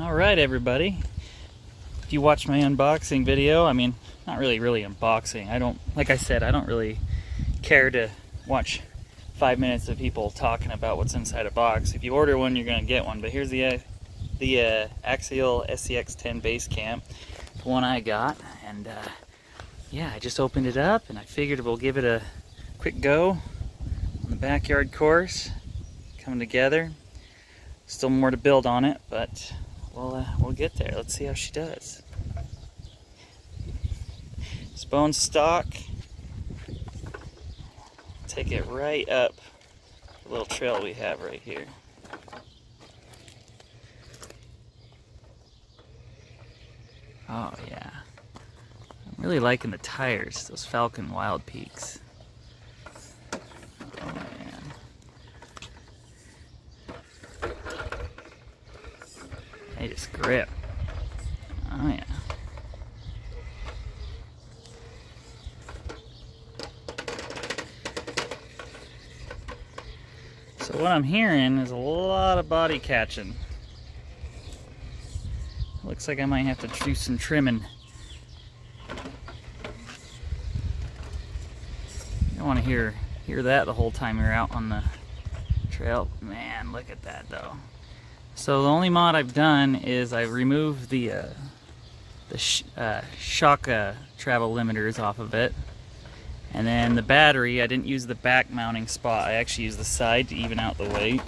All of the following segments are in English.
All right, everybody. If you watched my unboxing video, I mean, not really, really unboxing. I don't, like I said, I don't really care to watch five minutes of people talking about what's inside a box. If you order one, you're gonna get one. But here's the uh, the uh, Axial SCX10 base camp, the one I got, and uh, yeah, I just opened it up and I figured we'll give it a quick go on the backyard course, coming together. Still more to build on it, but we'll uh, we'll get there. Let's see how she does. Bone stock. Take it right up the little trail we have right here. Oh yeah. I'm really liking the tires, those Falken Wildpeaks. Oh man. They just grip. Oh yeah. So what I'm hearing is a lot of body catching. Looks like I might have to do some trimming. You don't want to hear hear that the whole time you're out on the trail. Man, look at that though. So the only mod I've done is I removed the uh, the sh uh, shock uh, travel limiters off of it. And then the battery, I didn't use the back mounting spot. I actually used the side to even out the weight.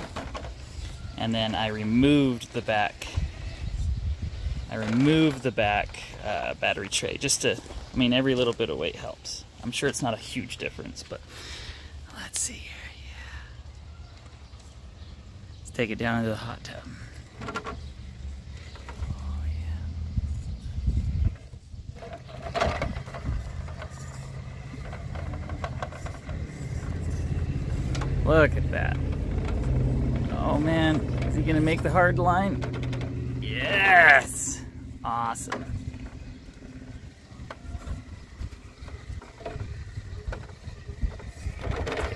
And then I removed the back I removed the back uh, battery tray just to, I mean, every little bit of weight helps. I'm sure it's not a huge difference, but let's see take it down into the hot tub. Oh. Look at that. Oh man, is he gonna make the hard line? Yes! Awesome.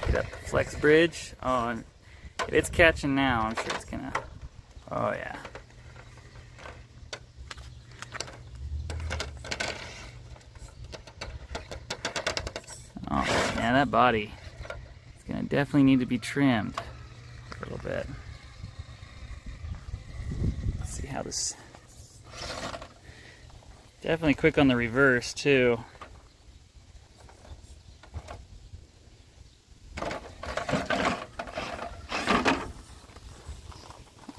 It up the flex bridge. And if it's catching now, I'm sure it's gonna. Oh, yeah. Oh, yeah, that body is gonna definitely need to be trimmed a little bit. Let's see how this Definitely quick on the reverse too.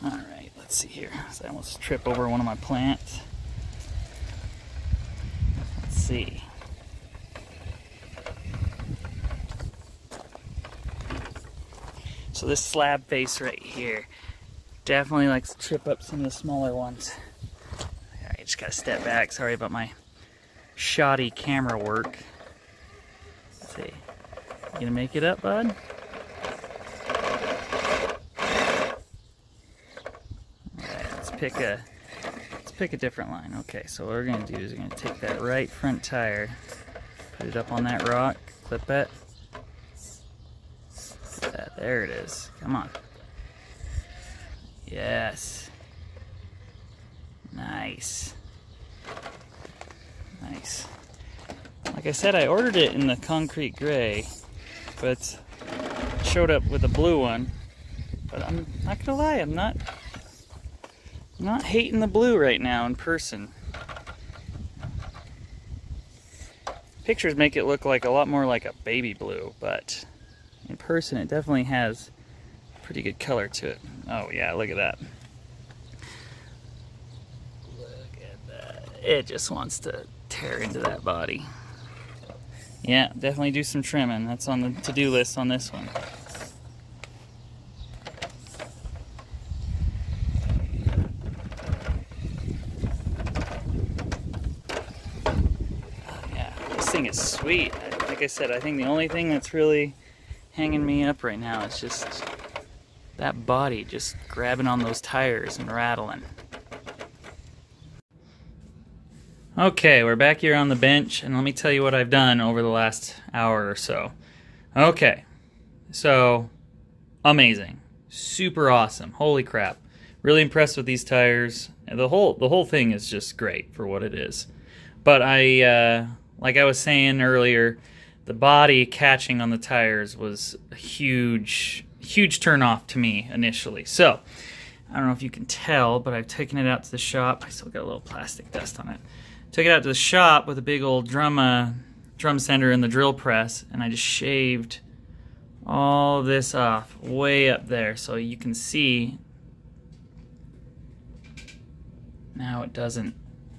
Alright, let's see here. So I almost trip over one of my plants. Let's see. So this slab face right here definitely likes to trip up some of the smaller ones I just gotta step back. Sorry about my shoddy camera work. Let's see. You gonna make it up, bud? Alright, let's pick a let's pick a different line. Okay, so what we're gonna do is we're gonna take that right front tire, put it up on that rock, clip it. That, there it is. Come on. Yes. Nice. Nice. Like I said, I ordered it in the concrete gray, but showed up with a blue one. But I'm not gonna lie, I'm not not hating the blue right now in person. Pictures make it look like a lot more like a baby blue, but in person it definitely has pretty good color to it. Oh yeah, look at that. Look at that. It just wants to tear into that body. Yeah, definitely do some trimming. That's on the to-do list on this one. Yeah, this thing is sweet. Like I said, I think the only thing that's really hanging me up right now is just that body just grabbing on those tires and rattling. Okay, we're back here on the bench, and let me tell you what I've done over the last hour or so. Okay, so amazing. Super awesome. Holy crap. Really impressed with these tires. The whole the whole thing is just great for what it is. But I, uh, like I was saying earlier, the body catching on the tires was a huge, huge turn off to me initially. So I don't know if you can tell, but I've taken it out to the shop. I still got a little plastic dust on it. Took it out to the shop with a big old drum, uh, drum sander and the drill press, and I just shaved all this off way up there so you can see now it doesn't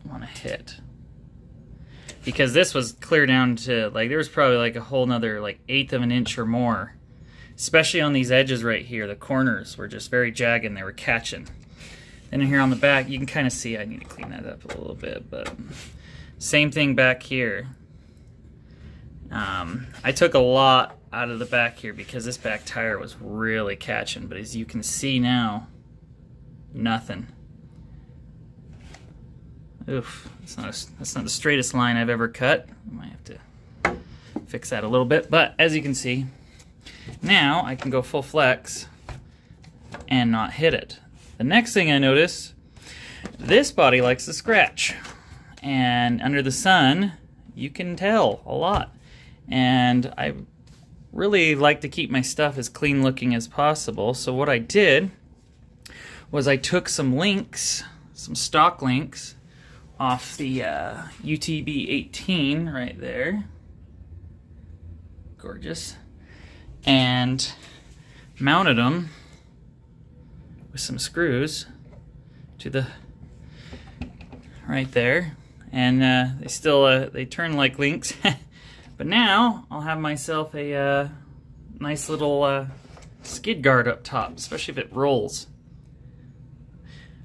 want to hit because this was clear down to like there was probably like a whole nother like eighth of an inch or more. Especially on these edges right here the corners were just very jagged and they were catching. And here on the back you can kind of see I need to clean that up a little bit but same thing back here. Um, I took a lot out of the back here because this back tire was really catching but as you can see now nothing Oof, that's not, a, that's not the straightest line I've ever cut. I might have to fix that a little bit. But as you can see, now I can go full flex and not hit it. The next thing I notice, this body likes to scratch. And under the sun, you can tell a lot. And I really like to keep my stuff as clean looking as possible. So what I did was I took some links, some stock links, off the uh, UTB 18 right there. Gorgeous. And mounted them with some screws to the right there. And uh, they still, uh, they turn like links. but now I'll have myself a uh, nice little uh, skid guard up top, especially if it rolls.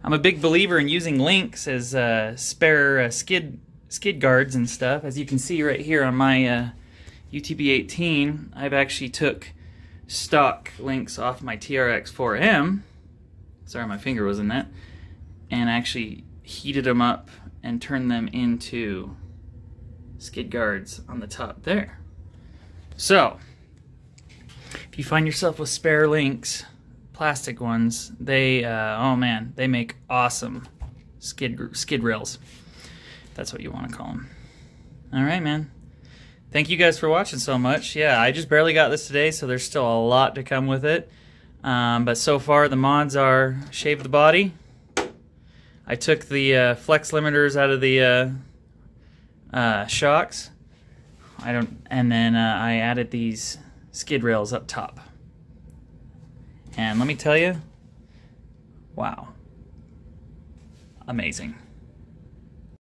I'm a big believer in using links as uh, spare uh, skid skid guards and stuff. As you can see right here on my uh, UTB-18, I've actually took stock links off my TRX-4M. Sorry, my finger was in that. And actually heated them up and turned them into skid guards on the top there. So, if you find yourself with spare links, plastic ones, they, uh, oh man, they make awesome skid, skid rails. That's what you want to call them. All right, man. Thank you guys for watching so much. Yeah, I just barely got this today, so there's still a lot to come with it. Um, but so far, the mods are shave the body. I took the uh, flex limiters out of the uh, uh, shocks. I don't, and then uh, I added these skid rails up top. And let me tell you, wow, amazing.